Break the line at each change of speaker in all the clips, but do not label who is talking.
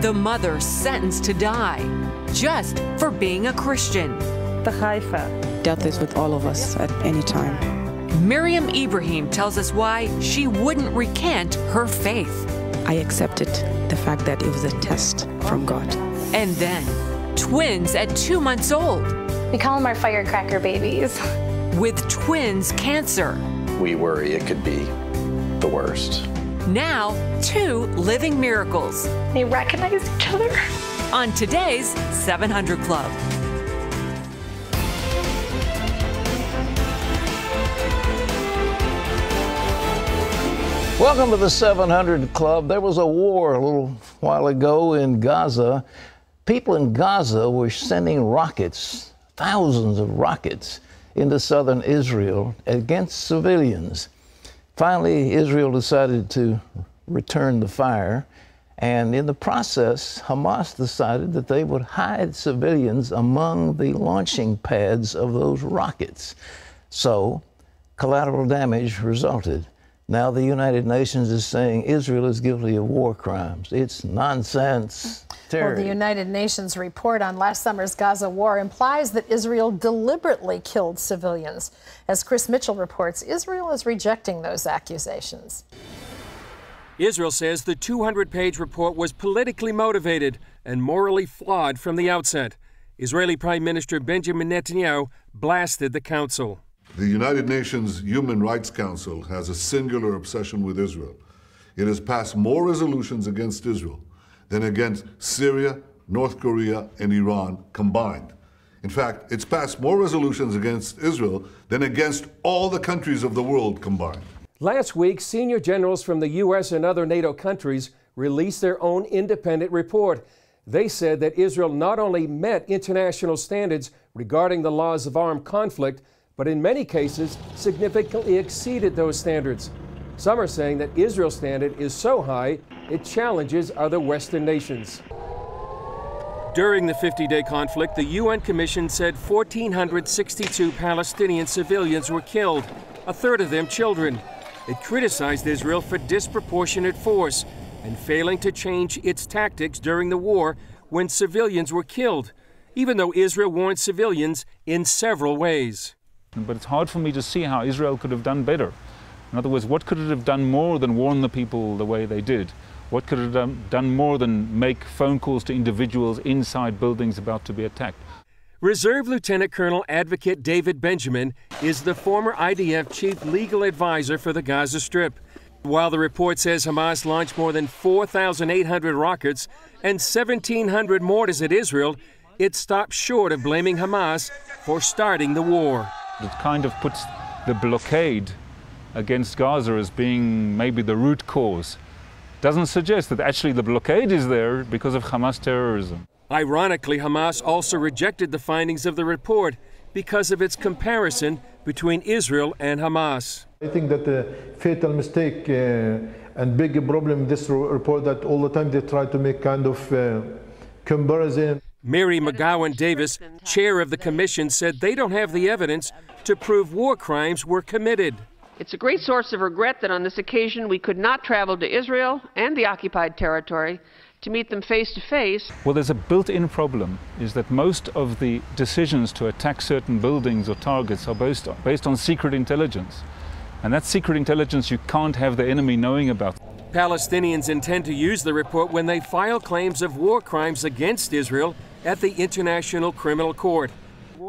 The mother sentenced to die just for being a Christian. The Haifa.
Death is with all of us at any time.
Miriam Ibrahim tells us why she wouldn't recant her faith.
I accepted the fact that it was a test from God.
And then, twins at two months old.
We call them our firecracker babies.
With twins cancer.
We worry it could be the worst.
Now, two living miracles.
They recognize each other.
On today's 700 Club.
Welcome to the 700 Club. There was a war a little while ago in Gaza. People in Gaza were sending rockets, thousands of rockets, into southern Israel against civilians. Finally, Israel decided to return the fire. And in the process, Hamas decided that they would hide civilians among the launching pads of those rockets. So, collateral damage resulted. Now the United Nations is saying Israel is guilty of war crimes. It's nonsense.
Well, the United Nations report on last summer's Gaza war implies that Israel deliberately killed civilians. As Chris Mitchell reports, Israel is rejecting those accusations.
Israel says the 200 page report was politically motivated and morally flawed from the outset. Israeli Prime Minister Benjamin Netanyahu blasted the council.
The United Nations Human Rights Council has a singular obsession with Israel. It has passed more resolutions against Israel than against Syria, North Korea, and Iran combined. In fact, it's passed more resolutions against Israel than against all the countries of the world combined.
Last week, senior generals from the U.S. and other NATO countries released their own independent report. They said that Israel not only met international standards regarding the laws of armed conflict, but in many cases significantly exceeded those standards. Some are saying that Israel's standard is so high it challenges other Western nations. During the 50 day conflict, the UN Commission said 1,462 Palestinian civilians were killed, a third of them children. It criticized Israel for disproportionate force and failing to change its tactics during the war when civilians were killed, even though Israel warned civilians in several ways.
But it's hard for me to see how Israel could have done better. In other words, what could it have done more than warn the people the way they did? What could have done more than make phone calls to individuals inside buildings about to be attacked?
Reserve Lieutenant Colonel Advocate David Benjamin is the former IDF chief legal advisor for the Gaza Strip. While the report says Hamas launched more than 4,800 rockets and 1,700 mortars at Israel, it stops short of blaming Hamas for starting the war.
It kind of puts the blockade against Gaza as being maybe the root cause. Doesn't suggest that actually the blockade is there because of Hamas terrorism.
Ironically, Hamas also rejected the findings of the report because of its comparison between Israel and Hamas.
I think that the fatal mistake uh, and big problem in this report that all the time they try to make kind of uh, comparison.
Mary McGowan Davis, chair of the commission, said they don't have the evidence to prove war crimes were committed.
It's a great source of regret that on this occasion we could not travel to Israel and the occupied territory to meet them face to face.
Well, there's a built in problem is that most of the decisions to attack certain buildings or targets are based on, based on secret intelligence. And that secret intelligence you can't have the enemy knowing about.
Palestinians intend to use the report when they file claims of war crimes against Israel at the International Criminal Court.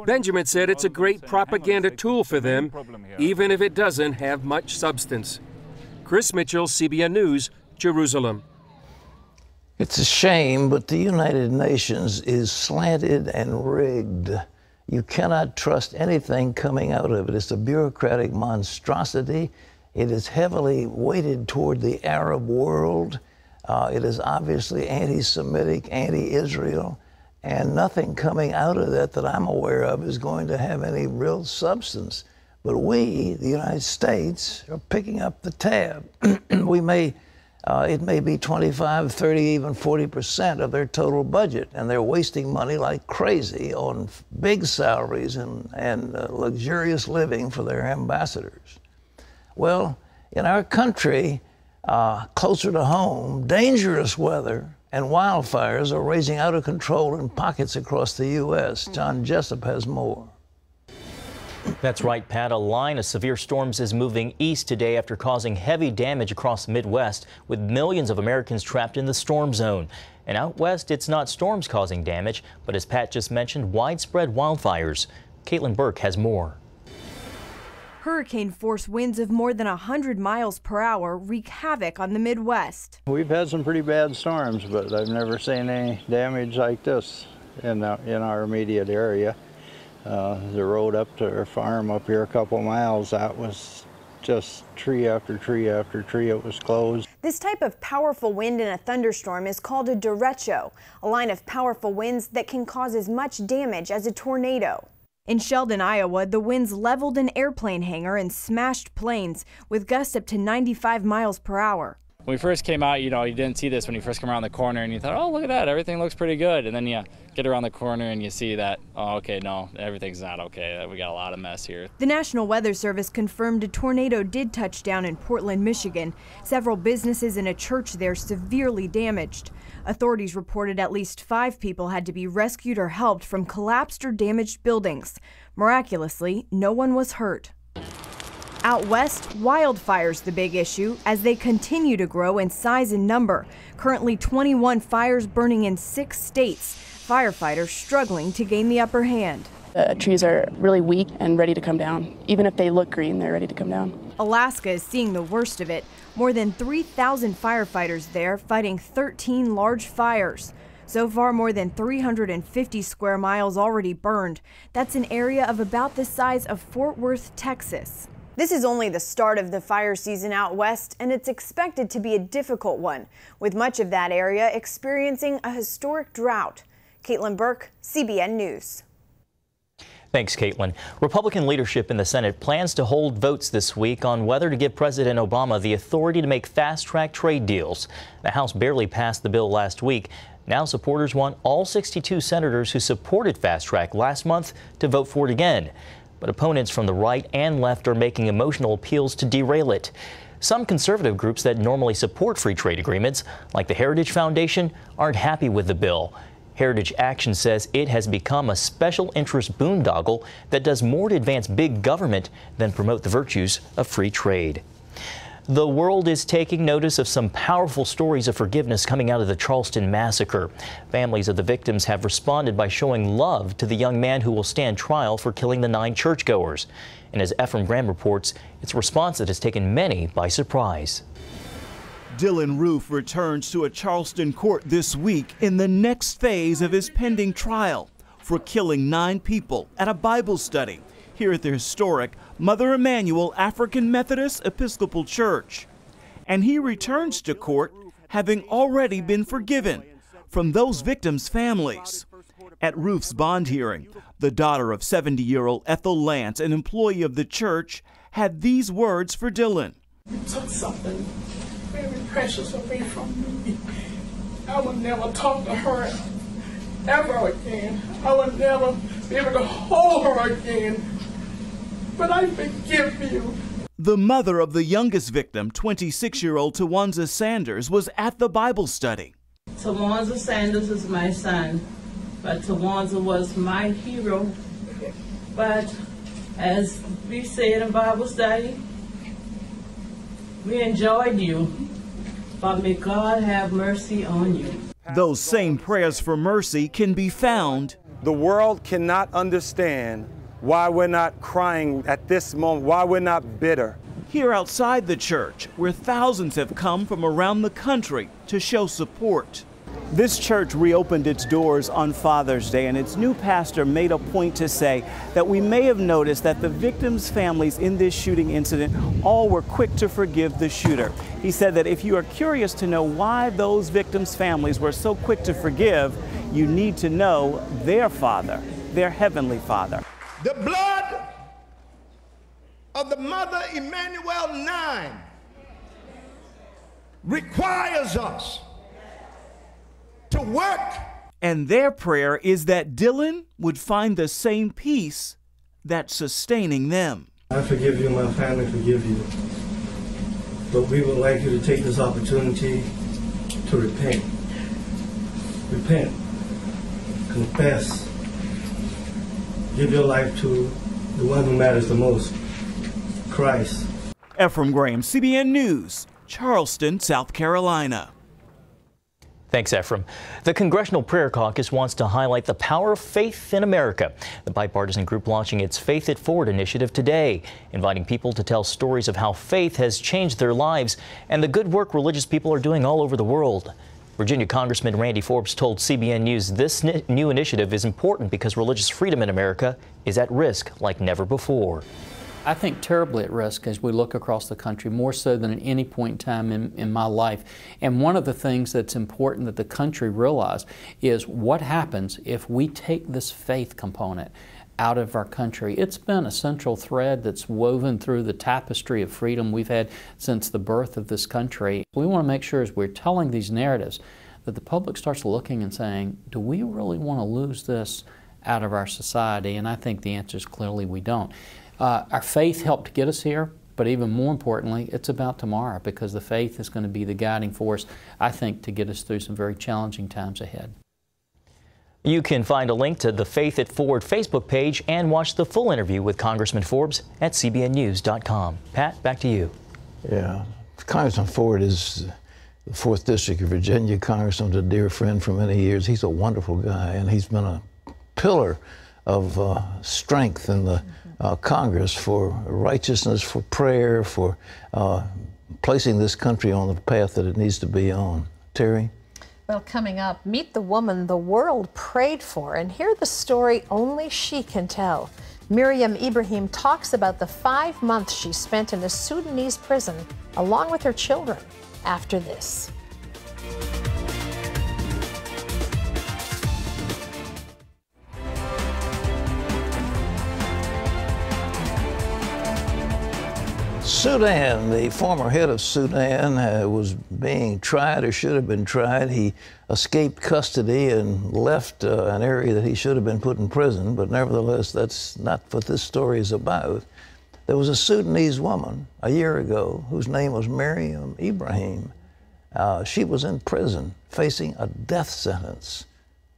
Benjamin said it's a great propaganda tool for them, even if it doesn't have much substance. Chris Mitchell, CBN News, Jerusalem.
It's a shame, but the United Nations is slanted and rigged. You cannot trust anything coming out of it. It's a bureaucratic monstrosity. It is heavily weighted toward the Arab world. Uh, it is obviously anti Semitic, anti Israel. And nothing coming out of that that I'm aware of is going to have any real substance. But we, the United States, are picking up the tab. we may, uh, it may be 25, 30, even 40 percent of their total budget, and they're wasting money like crazy on big salaries and, and uh, luxurious living for their ambassadors. Well, in our country, uh, closer to home, dangerous weather And wildfires are raging out of control in pockets across the U.S. John Jessup has more.
That's right, Pat. A line of severe storms is moving east today after causing heavy damage across the Midwest, with millions of Americans trapped in the storm zone. And out west, it's not storms causing damage, but as Pat just mentioned, widespread wildfires. Caitlin Burke has more.
Hurricane force winds of more than 100 miles per hour wreak havoc on the Midwest.
We've had some pretty bad storms, but I've never seen any damage like this in, the, in our immediate area. Uh, the road up to our farm up here a couple miles, that was just tree after tree after tree. It was closed.
This type of powerful wind in a thunderstorm is called a derecho, a line of powerful winds that can cause as much damage as a tornado. In Sheldon, Iowa, the winds leveled an airplane hangar and smashed planes with gusts up to 95 miles per hour.
When we first came out, you know, you didn't see this when you first come around the corner and you thought, oh, look at that, everything looks pretty good. And then you get around the corner and you see that, oh, okay, no, everything's not okay. We got a lot of mess here.
The National Weather Service confirmed a tornado did touch down in Portland, Michigan. Several businesses and a church there severely damaged. Authorities reported at least five people had to be rescued or helped from collapsed or damaged buildings. Miraculously, no one was hurt. Out west, wildfires the big issue as they continue to grow in size and number. Currently 21 fires burning in six states. Firefighters struggling to gain the upper hand.
The trees are really weak and ready to come down. Even if they look green, they're ready to come down.
Alaska is seeing the worst of it. More than 3,000 firefighters there fighting 13 large fires. So far, more than 350 square miles already burned. That's an area of about the size of Fort Worth, Texas. This is only the start of the fire season out west, and it's expected to be a difficult one, with much of that area experiencing a historic drought. Caitlin Burke, CBN News.
Thanks, Caitlin. Republican leadership in the Senate plans to hold votes this week on whether to give President Obama the authority to make fast track trade deals. The House barely passed the bill last week. Now supporters want all 62 senators who supported fast track last month to vote for it again but opponents from the right and left are making emotional appeals to derail it. Some conservative groups that normally support free trade agreements, like the Heritage Foundation, aren't happy with the bill. Heritage Action says it has become a special interest boondoggle that does more to advance big government than promote the virtues of free trade. The world is taking notice of some powerful stories of forgiveness coming out of the Charleston massacre. Families of the victims have responded by showing love to the young man who will stand trial for killing the nine churchgoers. And as Ephraim Graham reports, it's a response that has taken many by surprise.
Dylann Roof returns to a Charleston court this week in the next phase of his pending trial for killing nine people at a Bible study here at the historic Mother Emanuel African Methodist Episcopal Church. And he returns to court having already been forgiven from those victims' families. At Roof's bond hearing, the daughter of 70 year old Ethel Lance, an employee of the church, had these words for Dylann.
You took something very precious away from me. I would never talk to her ever again. I would never be able to hold her again but I forgive you.
The mother of the youngest victim, 26 year old Tywanza Sanders, was at the Bible study.
Tywanza Sanders is my son, but Tywanza was my hero. But as we said in Bible study, we enjoyed you, but may God have mercy on you.
Those same prayers for mercy can be found.
The world cannot understand why we're not crying at this moment, why we're not bitter.
Here outside the church, where thousands have come from around the country to show support. This church reopened its doors on Father's Day, and its new pastor made a point to say that we may have noticed that the victims' families in this shooting incident all were quick to forgive the shooter. He said that if you are curious to know why those victims' families were so quick to forgive, you need to know their Father, their Heavenly Father.
The blood of the Mother Emanuel 9 requires us to work.
And their prayer is that Dylann would find the same peace that's sustaining them.
I forgive you, my family forgive you. But we would like you to take this opportunity to repent repent, confess, give your life to the one who matters the most, Christ.
Ephraim Graham, CBN News, Charleston, South Carolina.
Thanks, Ephraim. The Congressional Prayer Caucus wants to highlight the power of faith in America. The bipartisan group launching its Faith It Forward initiative today, inviting people to tell stories of how faith has changed their lives and the good work religious people are doing all over the world. Virginia Congressman Randy Forbes told CBN News this new initiative is important because religious freedom in America is at risk like never before.
I think terribly at risk as we look across the country, more so than at any point in time in, in my life. And one of the things that's important that the country realize is what happens if we take this faith component out of our country. It's been a central thread that's woven through the tapestry of freedom we've had since the birth of this country. We want to make sure as we're telling these narratives that the public starts looking and saying, do we really want to lose this out of our society? And I think the answer is clearly we don't. Uh, our faith helped get us here, but even more importantly, it's about tomorrow because the faith is going to be the guiding force, I think, to get us through some very challenging times ahead.
You can find a link to the Faith It Forward Facebook page and watch the full interview with Congressman Forbes at cbnnews.com. Pat, back to you.
Yeah. Congressman Forbes is the 4th District of Virginia Congressman, a dear friend for many years. He's a wonderful guy, and he's been a pillar of uh, strength in the uh, Congress for righteousness, for prayer, for uh, placing this country on the path that it needs to be on. Terry?
Well, coming up, meet the woman the world prayed for and hear the story only she can tell. Miriam Ibrahim talks about the five months she spent in a Sudanese prison along with her children after this.
Sudan, the former head of Sudan, uh, was being tried or should have been tried. He escaped custody and left uh, an area that he should have been put in prison, but nevertheless, that's not what this story is about. There was a Sudanese woman a year ago whose name was Miriam Ibrahim. Uh, she was in prison facing a death sentence.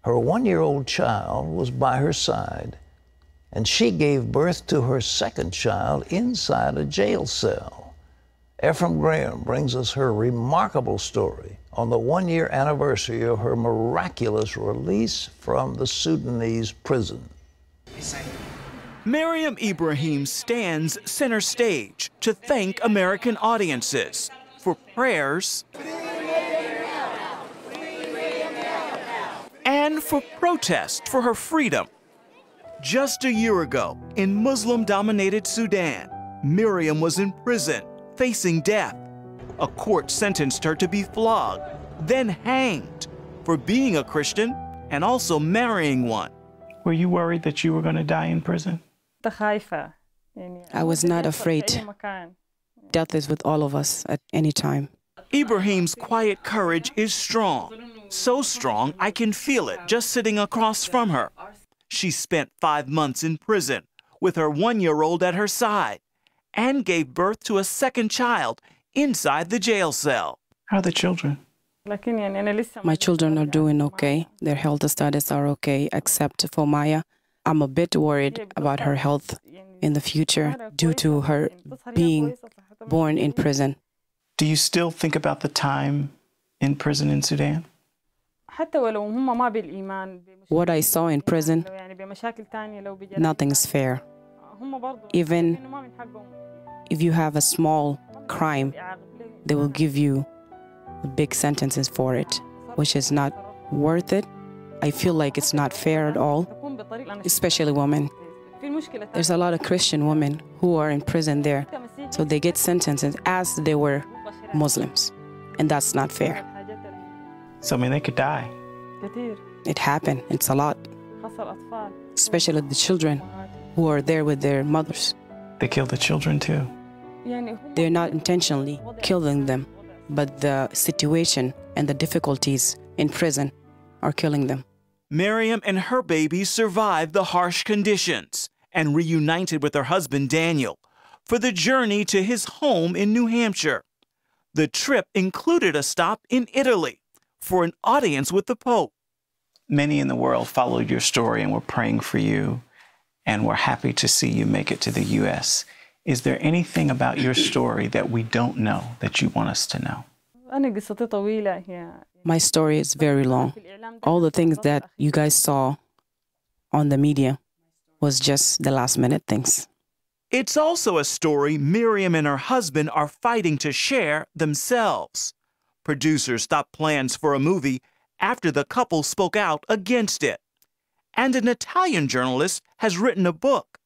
Her one year old child was by her side and she gave birth to her second child inside a jail cell. Ephraim Graham brings us her remarkable story on the one year anniversary of her miraculous release from the Sudanese prison.
Miriam Ibrahim stands center stage to thank American audiences for prayers and for protest for her freedom just a year ago, in Muslim dominated Sudan, Miriam was in prison, facing death. A court sentenced her to be flogged, then hanged for being a Christian and also marrying one.
Were you worried that you were going to die in prison?
I was not afraid. Death is with all of us at any time.
Ibrahim's quiet courage is strong. So strong, I can feel it just sitting across from her. She spent five months in prison with her one year old at her side and gave birth to a second child inside the jail cell.
How are the children?
My children are doing okay. Their health status are okay, except for Maya. I'm a bit worried about her health in the future due to her being born in prison.
Do you still think about the time in prison in Sudan?
What I saw in prison, nothing is fair. Even if you have a small crime, they will give you big sentences for it, which is not worth it. I feel like it's not fair at all, especially women. There's a lot of Christian women who are in prison there, so they get sentences as they were Muslims, and that's not fair.
So, I mean, they could die.
It happened. It's a lot. Especially the children who are there with their mothers.
They kill the children too.
They're not intentionally killing them, but the situation and the difficulties in prison are killing them.
Miriam and her baby survived the harsh conditions and reunited with her husband Daniel for the journey to his home in New Hampshire. The trip included a stop in Italy for an audience with the Pope.
Many in the world followed your story and were praying for you, and we're happy to see you make it to the U.S. Is there anything about your story that we don't know that you want us to know?
My story is very long. All the things that you guys saw on the media was just the last minute things.
It's also a story Miriam and her husband are fighting to share themselves. Producers stopped plans for a movie after the couple spoke out against it. And an Italian journalist has written a book.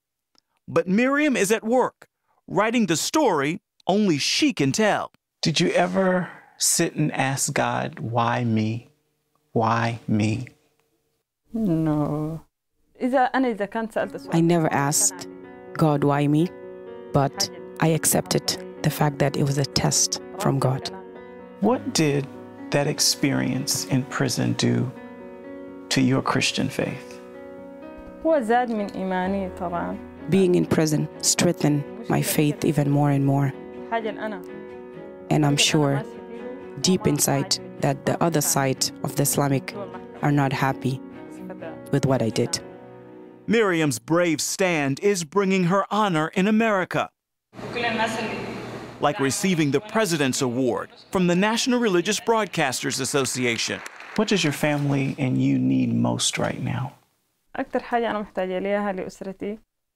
But Miriam is at work, writing the story only she can tell.
Did you ever sit and ask God, why me? Why me?
No. I never asked God why me, but I accepted the fact that it was a test from God.
What did that experience in prison do to your Christian faith?
Being in prison strengthened my faith even more and more. And I'm sure deep inside that the other side of the Islamic are not happy with what I did.
Miriam's brave stand is bringing her honor in America. Like receiving the President's Award from the National Religious Broadcasters Association.
What does your family and you need most right now?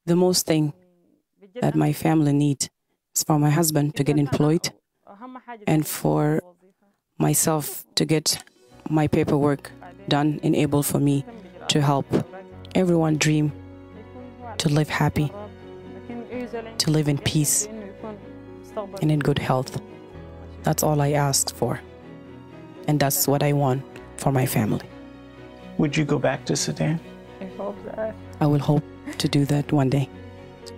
The most thing that my family needs is for my husband to get employed and for myself to get my paperwork done and able for me to help everyone dream to live happy, to live in peace and in good health. That's all I asked for. And that's what I want for my family.
Would you go back to Sudan?
I hope that. I will hope to do that one day.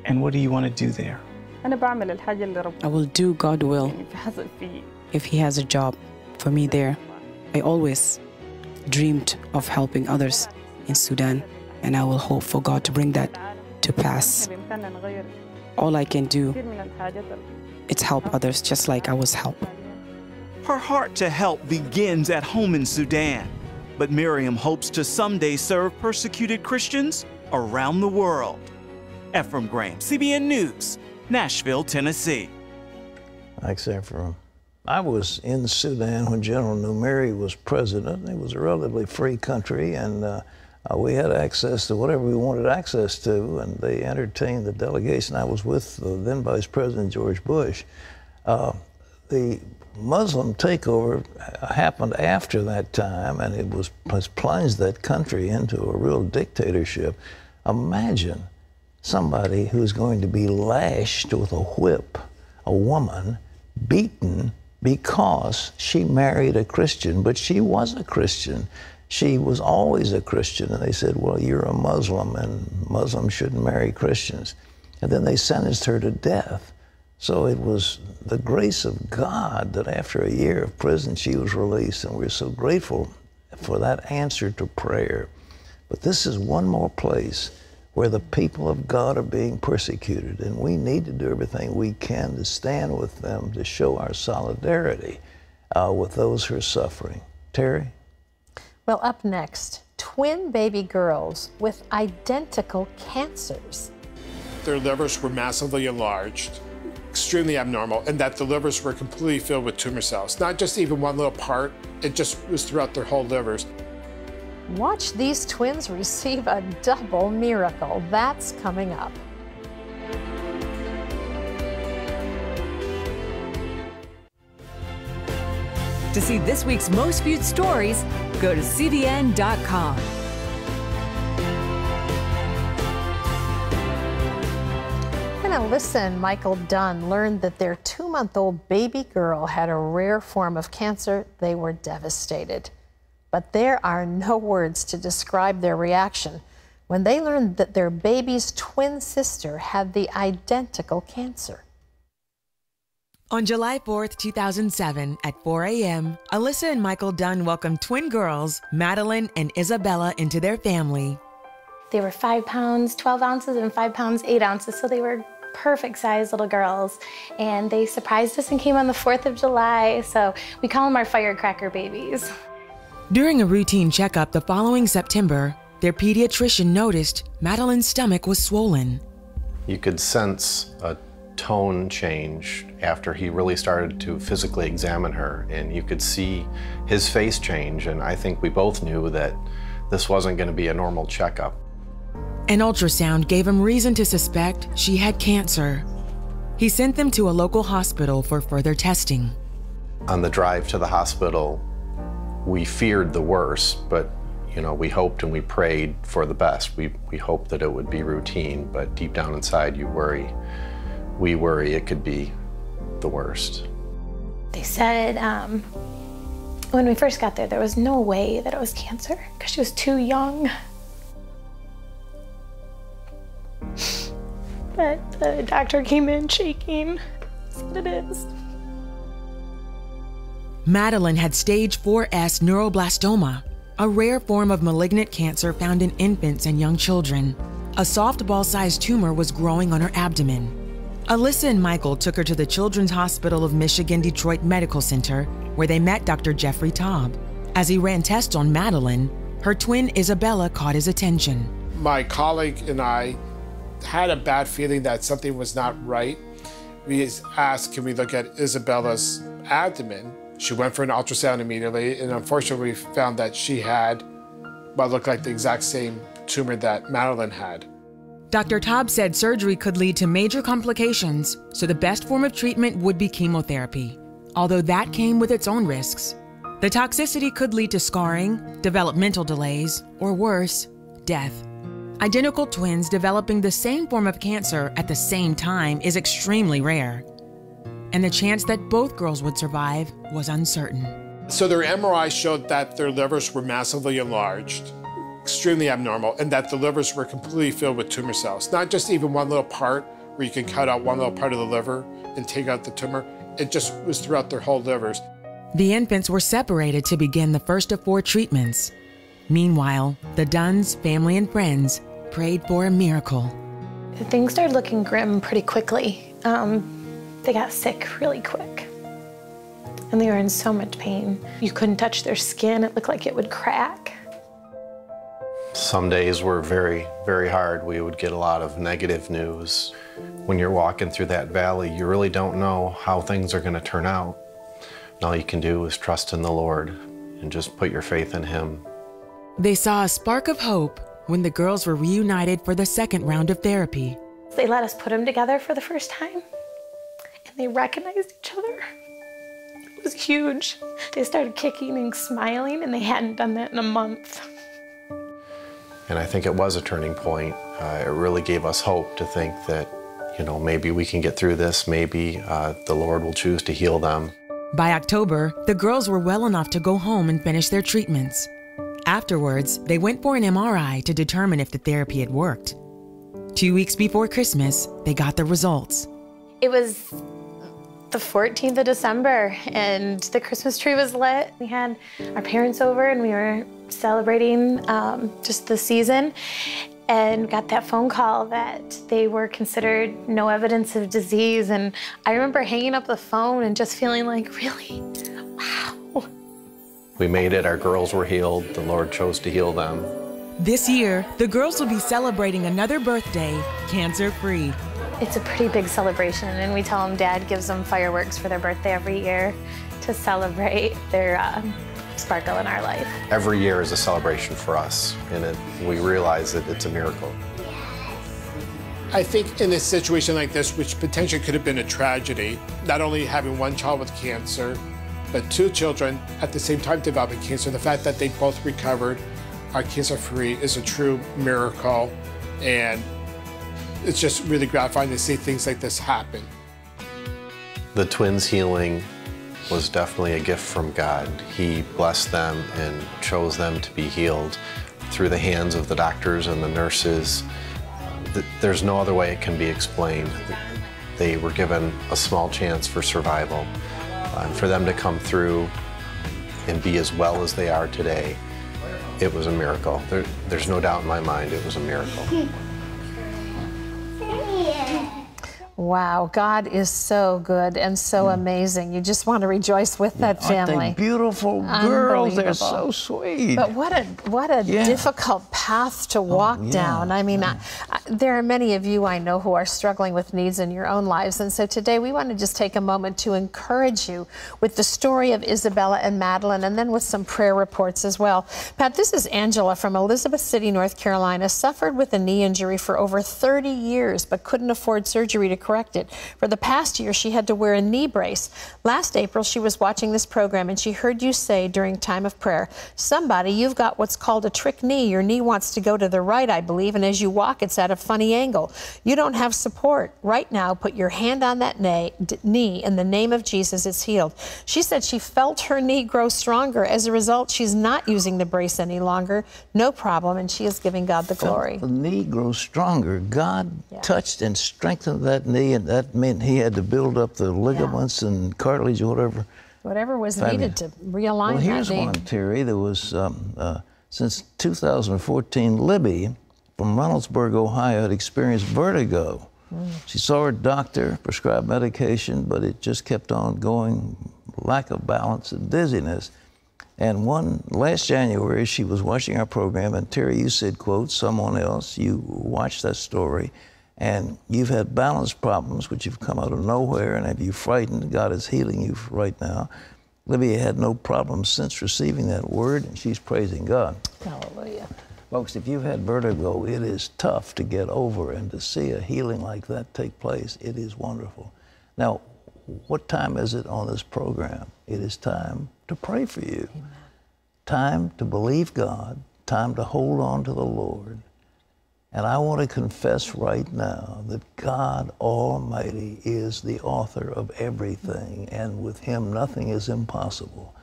And what do you want to do there?
I will do God will if He has a job for me there. I always dreamed of helping others in Sudan, and I will hope for God to bring that to pass. All I can do is help others just like I was helped.
Her heart to help begins at home in Sudan, but Miriam hopes to someday serve persecuted Christians around the world. Ephraim Graham, CBN News, Nashville, Tennessee.
Thanks, Ephraim. I was in Sudan when General Numeri was president. It was a relatively free country, and uh, uh, we had access to whatever we wanted access to, and they entertained the delegation. I was with the then Vice President George Bush. Uh, the Muslim takeover happened after that time, and it was has plunged that country into a real dictatorship. Imagine somebody who's going to be lashed with a whip, a woman beaten because she married a Christian, but she was a Christian. She was always a Christian, and they said, Well, you're a Muslim, and Muslims shouldn't marry Christians. And then they sentenced her to death. So it was the grace of God that after a year of prison, she was released, and we're so grateful for that answer to prayer. But this is one more place where the people of God are being persecuted, and we need to do everything we can to stand with them to show our solidarity uh, with those who are suffering. Terry?
Well, up next, twin baby girls with identical cancers.
Their livers were massively enlarged, extremely abnormal, and that the livers were completely filled with tumor cells. Not just even one little part, it just was throughout their whole livers.
Watch these twins receive a double miracle. That's coming up.
To see this week's most viewed stories, go to CBN.com.
And and Michael Dunn learned that their two month old baby girl had a rare form of cancer. They were devastated but there are no words to describe their reaction when they learned that their baby's twin sister had the identical cancer.
On July 4th, 2007, at 4 a.m., Alyssa and Michael Dunn welcomed twin girls, Madeline and Isabella, into their family.
They were five pounds, 12 ounces, and five pounds, eight ounces, so they were perfect sized little girls. And they surprised us and came on the 4th of July, so we call them our firecracker babies.
During a routine checkup the following September, their pediatrician noticed Madeline's stomach was swollen.
You could sense a tone change after he really started to physically examine her, and you could see his face change. And I think we both knew that this wasn't going to be a normal checkup.
An ultrasound gave him reason to suspect she had cancer. He sent them to a local hospital for further testing.
On the drive to the hospital, we feared the worst, but you know, we hoped and we prayed for the best. We, we hoped that it would be routine, but deep down inside you worry. We worry it could be the worst.
They said um, when we first got there, there was no way that it was cancer because she was too young. But the doctor came in shaking, said it is.
Madeline had stage 4S neuroblastoma, a rare form of malignant cancer found in infants and young children. A softball sized tumor was growing on her abdomen. Alyssa and Michael took her to the Children's Hospital of Michigan Detroit Medical Center, where they met Dr. Jeffrey Taub. As he ran tests on Madeline, her twin Isabella caught his attention.
My colleague and I had a bad feeling that something was not right. We asked, can we look at Isabella's abdomen? She went for an ultrasound immediately, and unfortunately, we found that she had what looked like the exact same tumor that Madeline had.
Dr. Taub said surgery could lead to major complications, so the best form of treatment would be chemotherapy, although that came with its own risks. The toxicity could lead to scarring, developmental delays, or worse, death. Identical twins developing the same form of cancer at the same time is extremely rare, and the chance that both girls would survive was uncertain.
So their MRI showed that their livers were massively enlarged, extremely abnormal, and that the livers were completely filled with tumor cells. Not just even one little part where you can cut out one little part of the liver and take out the tumor. It just was throughout their whole livers.
The infants were separated to begin the first of four treatments. Meanwhile, the Dunns, family, and friends prayed for a miracle.
Things started looking grim pretty quickly. Um, they got sick really quick. And they were in so much pain. You couldn't touch their skin, it looked like it would crack.
Some days were very, very hard. We would get a lot of negative news. When you're walking through that valley, you really don't know how things are going to turn out. And all you can do is trust in the Lord and just put your faith in Him.
They saw a spark of hope when the girls were reunited for the second round of therapy.
They let us put them together for the first time, and they recognized each other. It was huge. They started kicking and smiling, and they hadn't done that in a month.
And I think it was a turning point. Uh, it really gave us hope to think that, you know, maybe we can get through this. Maybe uh, the Lord will choose to heal them.
By October, the girls were well enough to go home and finish their treatments. Afterwards, they went for an MRI to determine if the therapy had worked. Two weeks before Christmas, they got the results.
It was the 14th of December, and the Christmas tree was lit. We had our parents over, and we were celebrating um, just the season and got that phone call that they were considered no evidence of disease. And I remember hanging up the phone and just feeling like, really? Wow.
We made it. Our girls were healed. The Lord chose to heal them.
This year, the girls will be celebrating another birthday cancer free.
It's a pretty big celebration, and we tell them dad gives them fireworks for their birthday every year to celebrate their uh, sparkle in our life.
Every year is a celebration for us, and it, we realize that it's a miracle.
I think in a situation like this, which potentially could have been a tragedy, not only having one child with cancer, but two children at the same time developing cancer, the fact that they both recovered, are cancer free, is a true miracle. And it's just really gratifying to see things like this happen.
The twins' healing was definitely a gift from God. He blessed them and chose them to be healed through the hands of the doctors and the nurses. There's no other way it can be explained. They were given a small chance for survival. Uh, and for them to come through and be as well as they are today, it was a miracle. There, there's no doubt in my mind it was a miracle.
Wow, God is so good and so amazing. You just want to rejoice with that
Hmm. Aren't they
family.
beautiful girls? They're so sweet.
But what a what a
Yeah. Oh,
difficult path to walk
yeah,
down. I mean, I, I, there are many of you I know who are struggling with needs in your own lives, and so today we want to just take a moment to encourage you with the story of Isabella and Madeline, and then with some prayer reports as well. Pat, this is Angela from Elizabeth City, North Carolina. Suffered with a knee injury for over 30 years, but couldn't afford surgery to correct it. For the past year, she had to wear a knee brace. Last April, she was watching this program and she heard you say during time of prayer, Somebody, you've got what's called a trick knee. Your knee wants to go to the right, I believe, and as you walk, it's at a funny angle. You don't have support. Right now, put your hand on that knee, knee. In the name of Jesus, it's healed. She said she felt her knee grow stronger. As a result, she's not using the brace any longer. No problem, and she is giving God the glory.
The knee grows stronger. God touched and strengthened that knee, and that meant he had to build up the ligaments and cartilage or whatever.
Whatever was
Fabulous.
needed to realign
Well, here's
that
one, Terry. There was, um, uh, since 2014, Libby from Reynoldsburg, Ohio, had experienced vertigo. She saw her doctor, prescribed medication, but it just kept on going, lack of balance and dizziness. And one last January, she was watching our program, and Terry, you said, "quote someone else." You watched that story, and you've had balance problems, which have come out of nowhere, and have you frightened? God is healing you right now. Libby had no problems since receiving that word, and she's praising God.
Hallelujah.
Folks, if you've had vertigo, it is tough to get over, and to see a healing like that take place, it is wonderful. Now, what time is it on this program? It is time to pray for you. Time to believe God, time to hold on to the Lord. And I want to confess right now that God Almighty is the author of everything, and with Him nothing is impossible.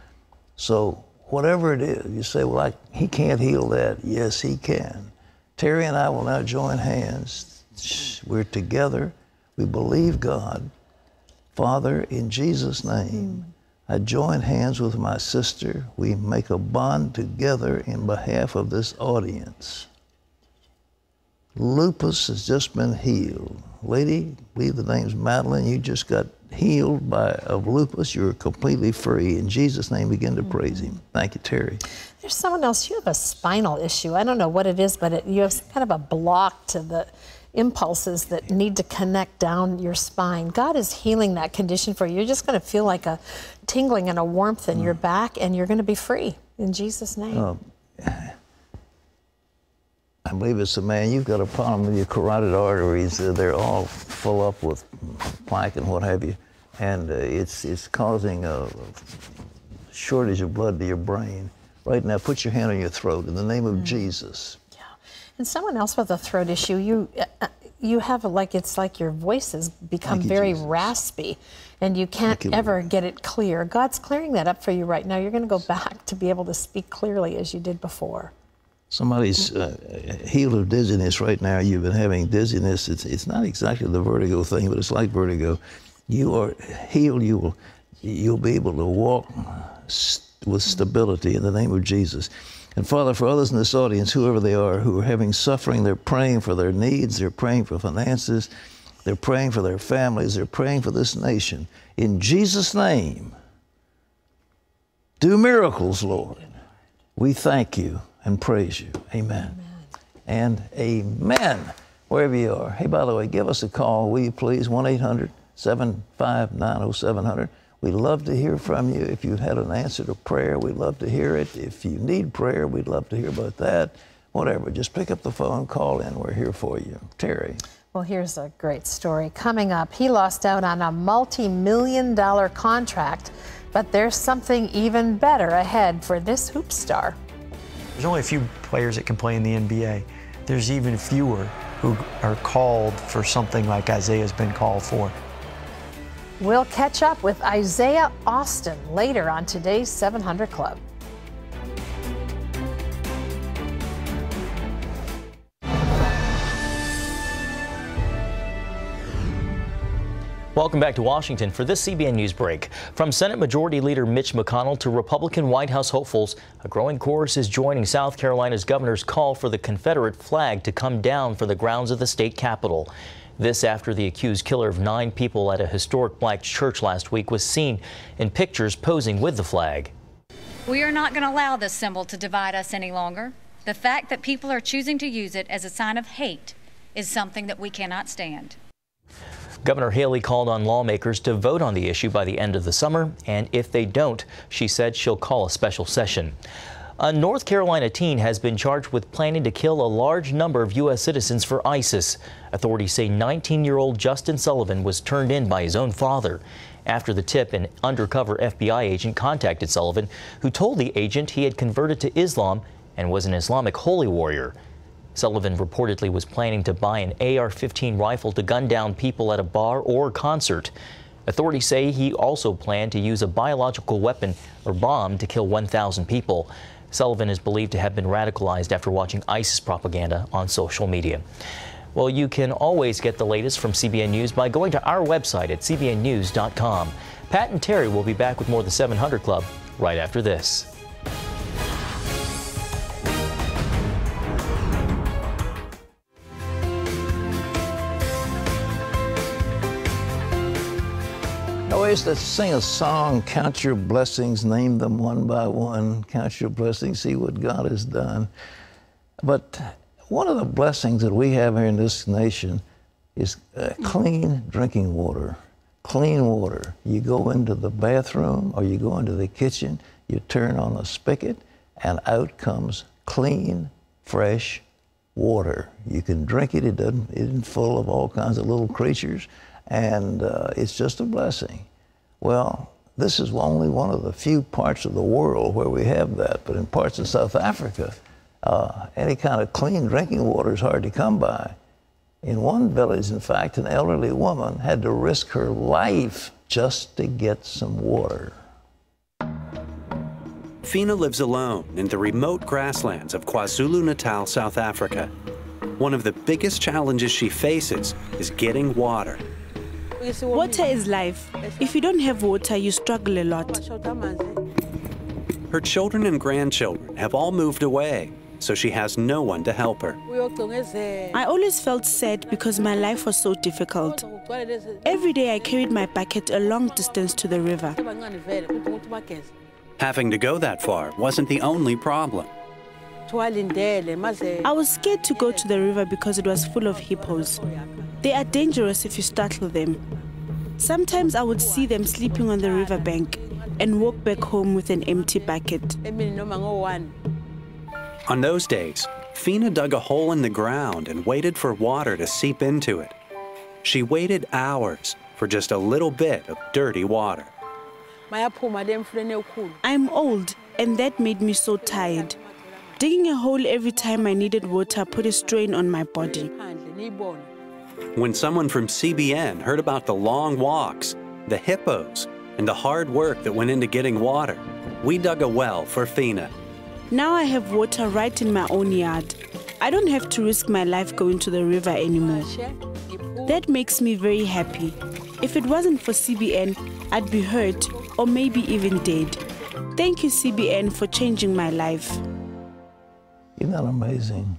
So, whatever it is, you say, well, I, He can't heal that. Yes, He can. Terry and I will now join hands. We're together. We believe God. Father, in Jesus' name, I join hands with my sister. We make a bond together in behalf of this audience. Lupus has just been healed. Lady, I believe the name's Madeline. You just got healed by of lupus. You're completely free. In Jesus' name, begin to praise Him. Thank you, Terry.
There's someone else. You have a spinal issue. I don't know what it is, but it, you have some kind of a block to the impulses that need to connect down your spine. God is healing that condition for you. You're just going to feel like a tingling and a warmth in your back, and you're going to be free in Jesus' name.
Um, I believe it's a man. You've got a problem with your carotid arteries. Uh, they're all full up with plaque and what have you, and uh, it's it's causing a shortage of blood to your brain. Right now, put your hand on your throat in the name of Jesus. Yeah.
And someone else with a throat issue, you uh, uh, you have a, like it's like your voice has become
you,
very
Jesus.
raspy, and you can't
you,
ever get it clear. God's clearing that up for you right now. You're going to go back to be able to speak clearly as you did before.
Somebody's uh, healed of dizziness right now. You've been having dizziness. It's, it's not exactly the vertigo thing, but it's like vertigo. You are healed. You will, you'll be able to walk st- with stability in the name of Jesus. And Father, for others in this audience, whoever they are, who are having suffering, they're praying for their needs, they're praying for finances, they're praying for their families, they're praying for this nation. In Jesus' name, do miracles, Lord. We thank you and praise you. Amen. And amen. Wherever you are. Hey, by the way, give us a call, will you please? 1 800 759 0700. We'd love to hear from you. If you've had an answer to prayer, we'd love to hear it. If you need prayer, we'd love to hear about that. Whatever, just pick up the phone, call in. We're here for you. Terry.
Well, here's a great story. Coming up, he lost out on a multi million dollar contract, but there's something even better ahead for this hoop star.
There's only a few players that can play in the NBA. There's even fewer who are called for something like Isaiah's been called for.
We'll catch up with Isaiah Austin later on today's 700 Club.
Welcome back to Washington for this CBN News break. From Senate Majority Leader Mitch McConnell to Republican White House hopefuls, a growing chorus is joining South Carolina's governor's call for the Confederate flag to come down for the grounds of the state capitol. This after the accused killer of nine people at a historic black church last week was seen in pictures posing with the flag.
We are not going to allow this symbol to divide us any longer. The fact that people are choosing to use it as a sign of hate is something that we cannot stand.
Governor Haley called on lawmakers to vote on the issue by the end of the summer, and if they don't, she said she'll call a special session. A North Carolina teen has been charged with planning to kill a large number of U.S. citizens for ISIS. Authorities say 19 year old Justin Sullivan was turned in by his own father. After the tip, an undercover FBI agent contacted Sullivan, who told the agent he had converted to Islam and was an Islamic holy warrior. Sullivan reportedly was planning to buy an AR 15 rifle to gun down people at a bar or concert. Authorities say he also planned to use a biological weapon or bomb to kill 1,000 people. Sullivan is believed to have been radicalized after watching ISIS propaganda on social media. Well, you can always get the latest from CBN News by going to our website at cbnnews.com. Pat and Terry will be back with more of the 700 Club right after this.
Used to sing a song, Count Your Blessings, name them one by one, count your blessings, see what God has done. But one of the blessings that we have here in this nation is uh, clean drinking water. Clean water. You go into the bathroom or you go into the kitchen, you turn on a spigot, and out comes clean, fresh water. You can drink it. It doesn't. It isn't full of all kinds of little creatures, and uh, it's just a blessing. Well, this is only one of the few parts of the world where we have that. But in parts of South Africa, uh, any kind of clean drinking water is hard to come by. In one village, in fact, an elderly woman had to risk her life just to get some water.
Fina lives alone in the remote grasslands of KwaZulu Natal, South Africa. One of the biggest challenges she faces is getting water.
Water is life. If you don't have water, you struggle a lot.
Her children and grandchildren have all moved away, so she has no one to help her.
I always felt sad because my life was so difficult. Every day I carried my bucket a long distance to the river.
Having to go that far wasn't the only problem.
I was scared to go to the river because it was full of hippos. They are dangerous if you startle them. Sometimes I would see them sleeping on the riverbank and walk back home with an empty bucket.
On those days, Fina dug a hole in the ground and waited for water to seep into it. She waited hours for just a little bit of dirty water.
I'm old, and that made me so tired. Digging a hole every time I needed water put a strain on my body.
When someone from CBN heard about the long walks, the hippos, and the hard work that went into getting water, we dug a well for Fina.
Now I have water right in my own yard. I don't have to risk my life going to the river anymore. That makes me very happy. If it wasn't for CBN, I'd be hurt or maybe even dead. Thank you, CBN, for changing my life.
Isn't that amazing?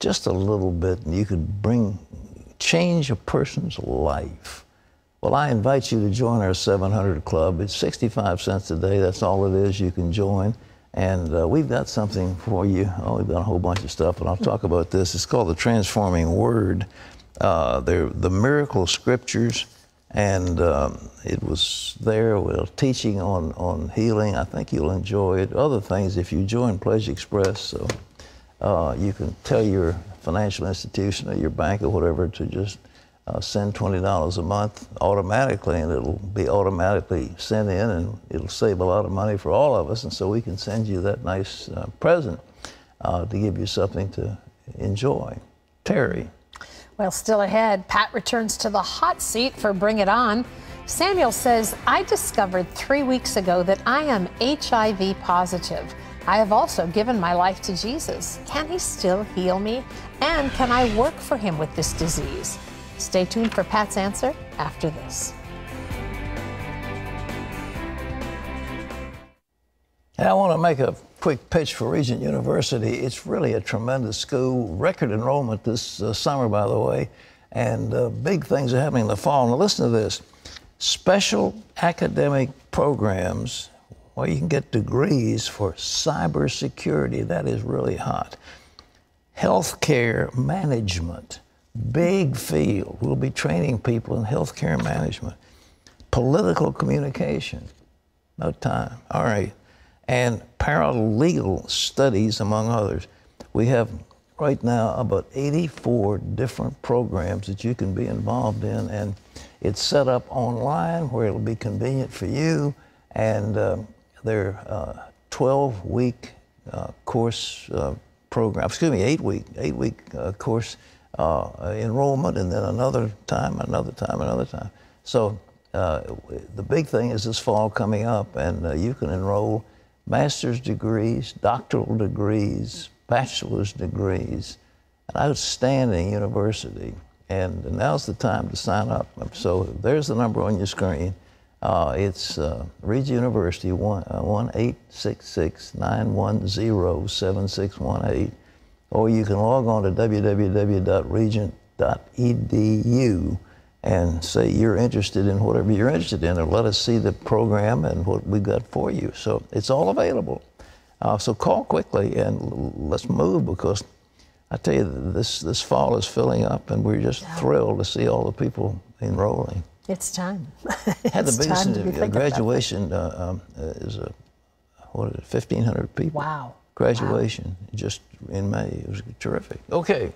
Just a little bit, and you could bring, change a person's life. Well, I invite you to join our 700 Club. It's 65 cents a day. That's all it is. You can join. And uh, we've got something for you. Oh, we've got a whole bunch of stuff, and I'll talk about this. It's called the Transforming Word. Uh, they're the miracle scriptures, and um, it was there with teaching on, on healing. I think you'll enjoy it. Other things, if you join Pledge Express, so you can tell your financial institution or your bank or whatever to just uh, send $20 a month automatically, and it'll be automatically sent in, and it'll save a lot of money for all of us. And so we can send you that nice uh, present uh, to give you something to enjoy. Terry.
Well, still ahead, Pat returns to the hot seat for Bring It On. Samuel says, I discovered three weeks ago that I am HIV positive. I have also given my life to Jesus. Can he still heal me? And can I work for him with this disease? Stay tuned for Pat's answer after this.
I want to make a quick pitch for Regent University. It's really a tremendous school, record enrollment this uh, summer, by the way. And uh, big things are happening in the fall. Now, listen to this special academic programs where you can get degrees for cybersecurity. That is really hot. Healthcare management, big field. We'll be training people in healthcare management. Political communication, no time. All right. And paralegal studies, among others. We have right now about 84 different programs that you can be involved in, and it's set up online where it'll be convenient for you. And um, they're uh, 12 week uh, course uh, program, excuse me, eight week, eight week uh, course uh, enrollment, and then another time, another time, another time. So uh, the big thing is this fall coming up, and you can enroll master's degrees, doctoral degrees, bachelor's degrees, an outstanding university. And now's the time to sign up. So there's the number on your screen. Uh, it's uh, Regent University, 1 866 910 7618. Or you can log on to www.regent.edu and say you're interested in whatever you're interested in, or let us see the program and what we've got for you. So it's all available. Uh, so call quickly and let's move because I tell you, this, this fall is filling up, and we're just thrilled to see all the people enrolling.
It's time.
Had the biggest uh, graduation uh, um, uh, is a what is it, 1,500 people.
Wow.
Graduation wow. just in May. It was terrific. Okay.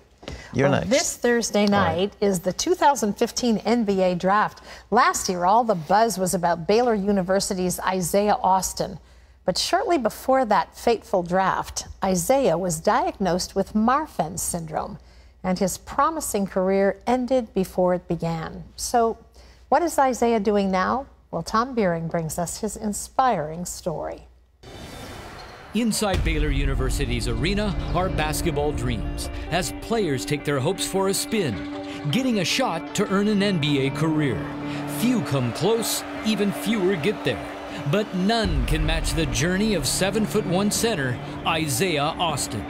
You're
well,
next.
This Thursday night right. is the 2015 NBA draft. Last year, all the buzz was about Baylor University's Isaiah Austin. But shortly before that fateful draft, Isaiah was diagnosed with Marfan syndrome, and his promising career ended before it began. So, what is Isaiah doing now? Well, Tom Beering brings us his inspiring story.
Inside Baylor University's arena are basketball dreams as players take their hopes for a spin, getting a shot to earn an NBA career. Few come close, even fewer get there. But none can match the journey of 7 foot 1 center Isaiah Austin.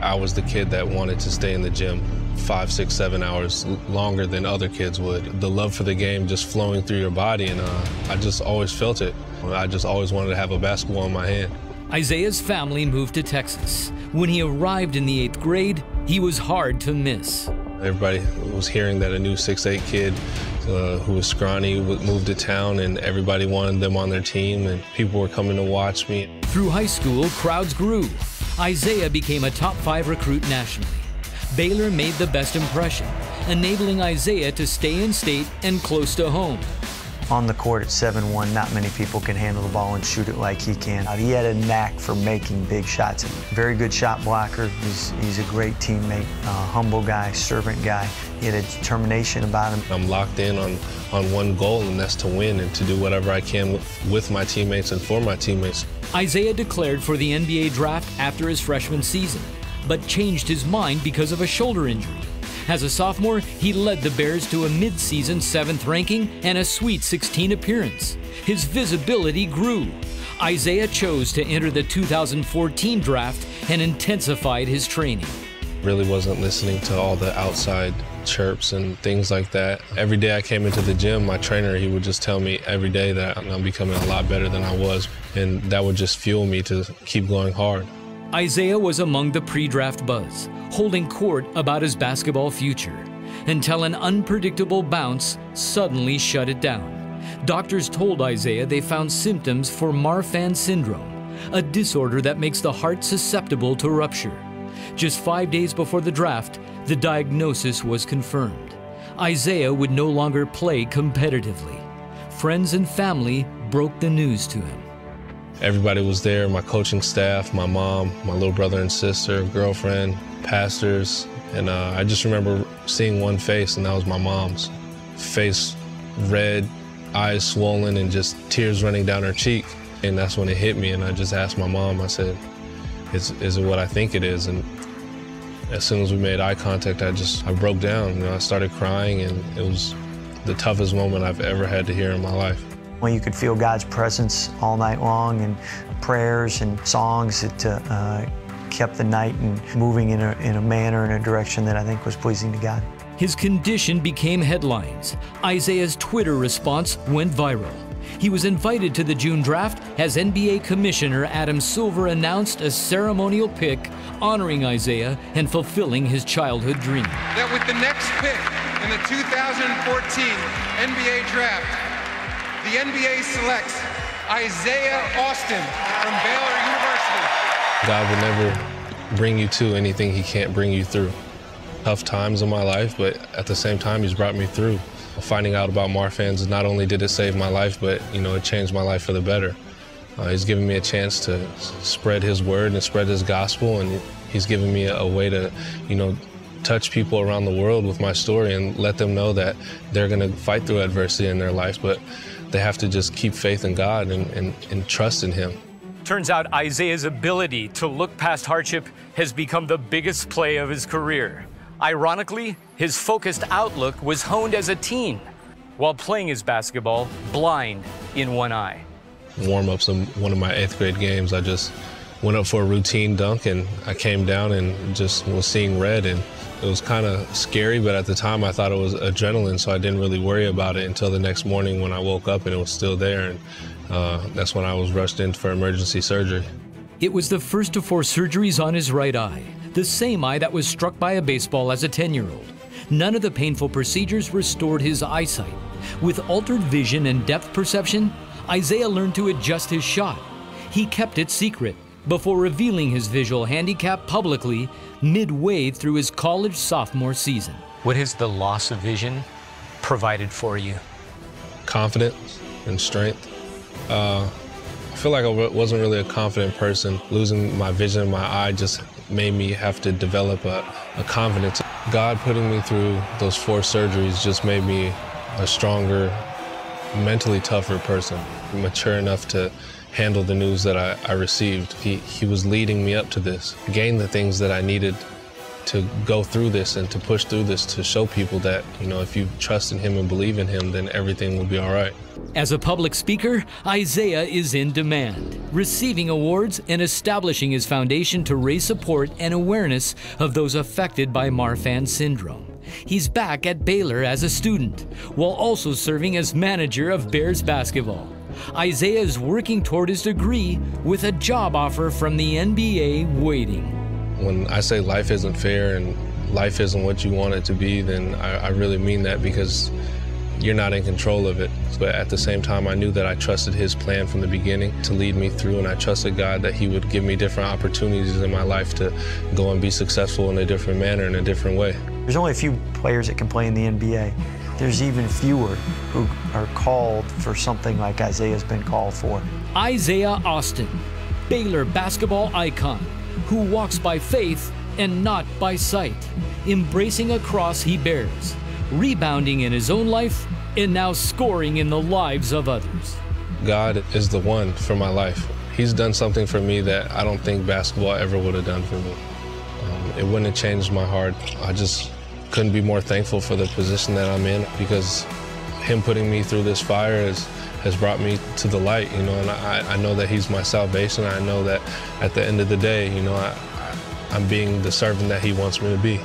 I was the kid that wanted to stay in the gym five, six, seven hours longer than other kids would. The love for the game just flowing through your body, and uh, I just always felt it. I just always wanted to have a basketball in my hand.
Isaiah's family moved to Texas. When he arrived in the eighth grade, he was hard to miss.
Everybody was hearing that a new 6'8 kid uh, who was scrawny moved to town, and everybody wanted them on their team, and people were coming to watch me.
Through high school, crowds grew. Isaiah became a top five recruit nationally. Baylor made the best impression, enabling Isaiah to stay in state and close to home
on the court at 7-1, not many people can handle the ball and shoot it like he can. He had a knack for making big shots. Very good shot blocker. He's, he's a great teammate, uh, humble guy, servant guy. He had a determination about him.
I'm locked in on, on one goal, and that's to win and to do whatever I can with, with my teammates and for my teammates.
Isaiah declared for the NBA draft after his freshman season, but changed his mind because of a shoulder injury. As a sophomore, he led the Bears to a midseason seventh ranking and a Sweet 16 appearance. His visibility grew. Isaiah chose to enter the 2014 draft and intensified his training.
Really wasn't listening to all the outside chirps and things like that. Every day I came into the gym, my trainer, he would just tell me every day that I'm becoming a lot better than I was. And that would just fuel me to keep going hard.
Isaiah was among the pre draft buzz, holding court about his basketball future, until an unpredictable bounce suddenly shut it down. Doctors told Isaiah they found symptoms for Marfan syndrome, a disorder that makes the heart susceptible to rupture. Just five days before the draft, the diagnosis was confirmed. Isaiah would no longer play competitively. Friends and family broke the news to him.
Everybody was there, my coaching staff, my mom, my little brother and sister, girlfriend, pastors. And uh, I just remember seeing one face, and that was my mom's. Face red, eyes swollen, and just tears running down her cheek. And that's when it hit me, and I just asked my mom, I said, is, is it what I think it is? And as soon as we made eye contact, I just, I broke down. You know, I started crying, and it was the toughest moment I've ever had to hear in my life.
When you could feel God's presence all night long and prayers and songs that uh, kept the night and moving in a, in a manner and a direction that I think was pleasing to God.
His condition became headlines. Isaiah's Twitter response went viral. He was invited to the June draft as NBA Commissioner Adam Silver announced a ceremonial pick honoring Isaiah and fulfilling his childhood dream.
That with the next pick in the 2014 NBA draft, the NBA selects Isaiah Austin from Baylor University.
God will never bring you to anything he can't bring you through. Tough times in my life, but at the same time, he's brought me through. Finding out about Marfan's, not only did it save my life, but you know, it changed my life for the better. Uh, he's given me a chance to spread his word and spread his gospel, and he's given me a, a way to, you know, touch people around the world with my story and let them know that they're going to fight through adversity in their life, but they have to just keep faith in God and, and, and trust in Him.
Turns out Isaiah's ability to look past hardship has become the biggest play of his career. Ironically, his focused outlook was honed as a teen while playing his basketball blind in one eye.
Warm ups in one of my eighth grade games, I just went up for a routine dunk and I came down and just was seeing red and it was kind of scary, but at the time I thought it was adrenaline, so I didn't really worry about it until the next morning when I woke up and it was still there. And uh, that's when I was rushed in for emergency surgery.
It was the first of four surgeries on his right eye, the same eye that was struck by a baseball as a 10 year old. None of the painful procedures restored his eyesight. With altered vision and depth perception, Isaiah learned to adjust his shot. He kept it secret before revealing his visual handicap publicly midway through his college sophomore season.
What has the loss of vision provided for you?
Confidence and strength. Uh, I feel like I wasn't really a confident person. Losing my vision in my eye just made me have to develop a, a confidence. God putting me through those four surgeries just made me a stronger, mentally tougher person, mature enough to handle the news that I, I received. He, he was leading me up to this, gain the things that I needed to go through this and to push through this to show people that, you know, if you trust in him and believe in him, then everything will be all right.
As a public speaker, Isaiah is in demand, receiving awards and establishing his foundation to raise support and awareness of those affected by Marfan syndrome. He's back at Baylor as a student, while also serving as manager of Bears basketball. Isaiah is working toward his degree with a job offer from the NBA waiting.
When I say life isn't fair and life isn't what you want it to be, then I, I really mean that because you're not in control of it. But at the same time, I knew that I trusted His plan from the beginning to lead me through, and I trusted God that He would give me different opportunities in my life to go and be successful in a different manner, in a different way.
There's only a few players that can play in the NBA. There's even fewer who are called for something like Isaiah's been called for.
Isaiah Austin, Baylor basketball icon, who walks by faith and not by sight, embracing a cross he bears, rebounding in his own life, and now scoring in the lives of others.
God is the one for my life. He's done something for me that I don't think basketball ever would have done for me. Um, it wouldn't have changed my heart. I just couldn't be more thankful for the position that I'm in because him putting me through this fire has, has brought me to the light, you know, and I, I know that he's my salvation. I know that at the end of the day, you know, I, I'm being the servant that he wants me to be.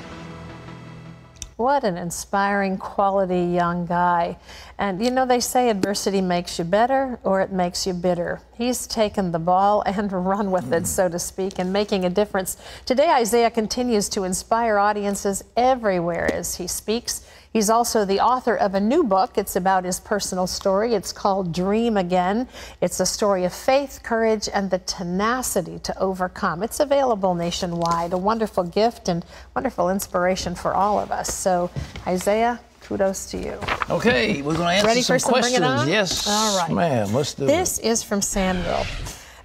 What an inspiring, quality young guy. And you know, they say adversity makes you better or it makes you bitter. He's taken the ball and run with it, so to speak, and making a difference. Today, Isaiah continues to inspire audiences everywhere as he speaks. He's also the author of a new book. It's about his personal story. It's called Dream Again. It's a story of faith, courage, and the tenacity to overcome. It's available nationwide, a wonderful gift and wonderful inspiration for all of us. So, Isaiah, kudos to you.
Okay, we're going to answer
Ready
some
for some
questions.
Bring It On?
Yes,
All right.
ma'am. Let's do
This is from Samuel.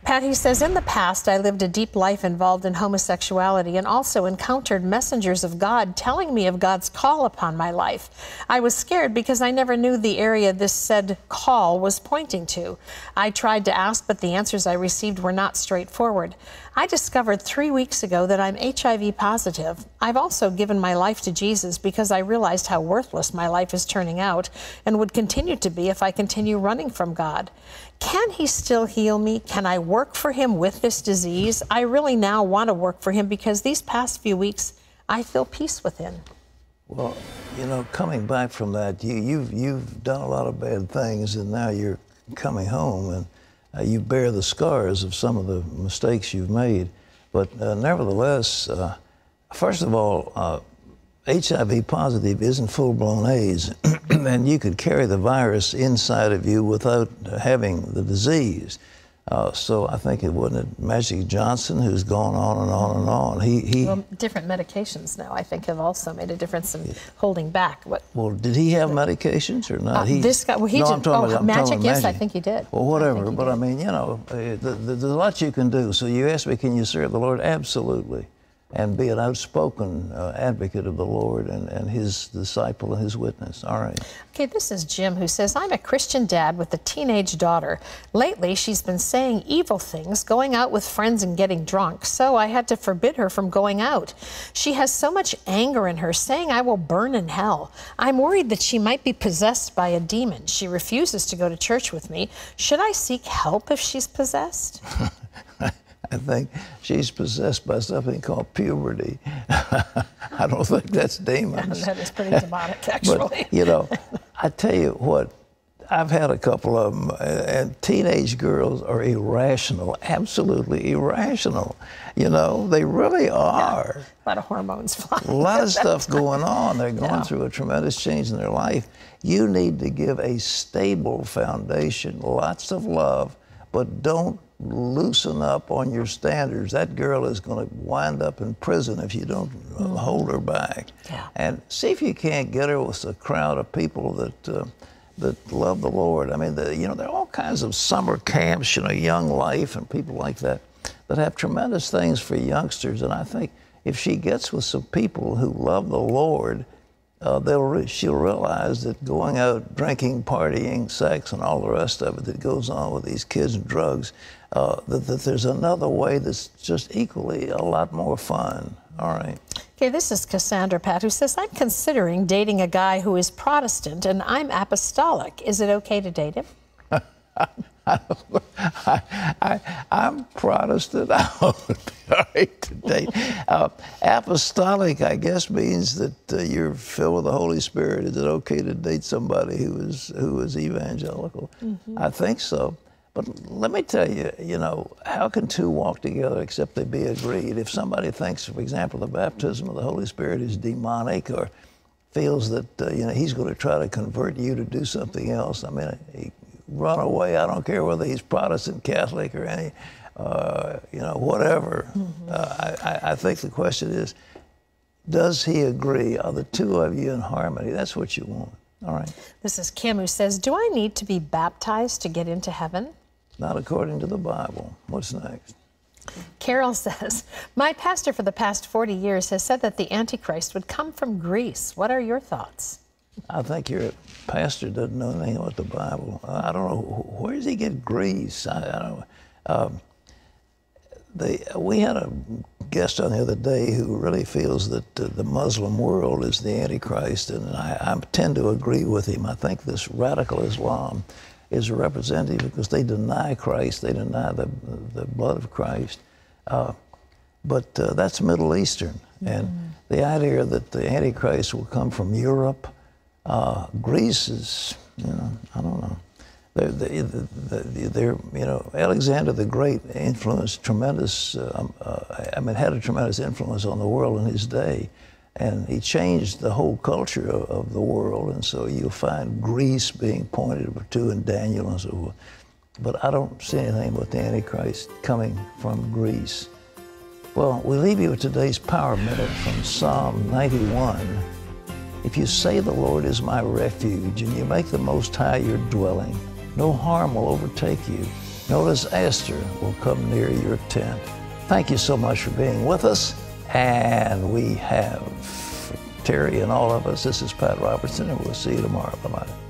Pat, he says, in the past, I lived a deep life involved in homosexuality and also encountered messengers of God telling me of God's call upon my life. I was scared because I never knew the area this said call was pointing to. I tried to ask, but the answers I received were not straightforward. I discovered three weeks ago that I'm HIV positive. I've also given my life to Jesus because I realized how worthless my life is turning out and would continue to be if I continue running from God. Can he still heal me? Can I work for him with this disease? I really now want to work for him because these past few weeks, I feel peace within.
Well, you know, coming back from that, you, you've, you've done a lot of bad things, and now you're coming home, and uh, you bear the scars of some of the mistakes you've made. But uh, nevertheless, uh, first of all, uh, HIV positive isn't full blown AIDS, and you could carry the virus inside of you without having the disease. Uh, so I think it wasn't it Magic Johnson who's gone on and on and on. He, he
well, different medications now I think have also made a difference in holding back. What?
Well, did he have medications or not?
Uh, he, this guy, well, he
no,
did.
I'm talking
oh,
about,
Magic,
about
yes, I think he did.
Well, whatever.
I
But
did.
I mean, you know, uh, the, the, there's a lot you can do. So you ask me, can you serve the Lord? Absolutely. And be an outspoken uh, advocate of the Lord and, and his disciple and his witness. All right.
Okay, this is Jim who says, I'm a Christian dad with a teenage daughter. Lately, she's been saying evil things, going out with friends and getting drunk, so I had to forbid her from going out. She has so much anger in her, saying I will burn in hell. I'm worried that she might be possessed by a demon. She refuses to go to church with me. Should I seek help if she's possessed?
I think she's possessed by something called puberty. I don't think that's demons.
that is pretty demonic, actually.
But, you know, I tell you what, I've had a couple of them, and teenage girls are irrational, absolutely irrational. You know, they really are.
A lot of hormones flying.
A lot of stuff going on. They're going
Yeah.
through a tremendous change in their life. You need to give a stable foundation, lots of love, but don't loosen up on your standards. That girl is going to wind up in prison if you don't uh, hold her back. And see if you can't get her with a crowd of people that. Uh, that love the Lord. I mean, the, you know, there are all kinds of summer camps, you know, Young Life and people like that, that have tremendous things for youngsters. And I think if she gets with some people who love the Lord, uh, they'll re- she'll realize that going out drinking, partying, sex, and all the rest of it that goes on with these kids and drugs, that, that there's another way that's just equally a lot more fun. All right.
Okay, this is Cassandra Pat who says, I'm considering dating a guy who is Protestant and I'm apostolic. Is it okay to date him?
I, I'm Protestant. I would be all right to date. Uh, apostolic, I guess, means that uh, you're filled with the Holy Spirit. Is it okay to date somebody who is who is evangelical? I think so. But let me tell you, you know, how can two walk together except they be agreed? If somebody thinks, for example, the baptism of the Holy Spirit is demonic or feels that, uh, you know, he's going to try to convert you to do something else, I mean, he, run away. I don't care whether he's Protestant, Catholic, or any, uh, you know, whatever. Uh, I, I- I think the question is, does he agree? Are the two of you in harmony? That's what you want. All right.
This is Kim who says, Do I need to be baptized to get into heaven?
Not according to the Bible. What's next?
Carol says, My pastor for the past 40 years has said that the Antichrist would come from Greece. What are your thoughts?
I think your pastor doesn't know anything about the Bible. I don't know where does he get Greece. I, I don't. Um, they, we had a guest on the other day who really feels that uh, the Muslim world is the Antichrist, and I, I tend to agree with him. I think this radical Islam is a representative because they deny Christ, they deny the, the blood of Christ. Uh, but uh, that's Middle Eastern. And the idea that the Antichrist will come from Europe, uh, Greece is, you know, I don't know. They're, they, they, they're, you know, Alexander the Great influenced tremendous, uh, uh, I mean, had a tremendous influence on the world in his day. And he changed the whole culture of, of the world. And so you'll find Greece being pointed to in Daniel and so forth. But I don't see anything about the Antichrist coming from Greece. Well, we leave you with today's Power Minute from Psalm 91. If you say the Lord is my refuge and you make the Most High your dwelling, no harm will overtake you. No disaster will come near your tent. Thank you so much for being with us. And we have Terry and all of us, this is Pat Robertson, and we'll see you tomorrow. Bye bye.